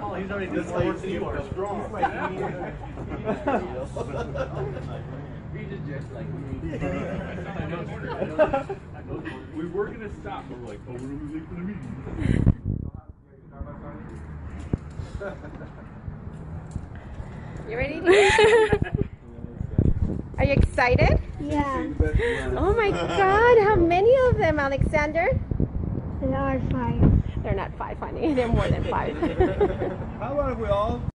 Paul, he's already doing more than you are. Strong. We were gonna stop, but we're like, oh, we're really late for the meeting. You ready? Are you excited? Yeah, Oh my God! How many of them, Alexander? There are five. They're not five, honey. They're more than five. How about if we all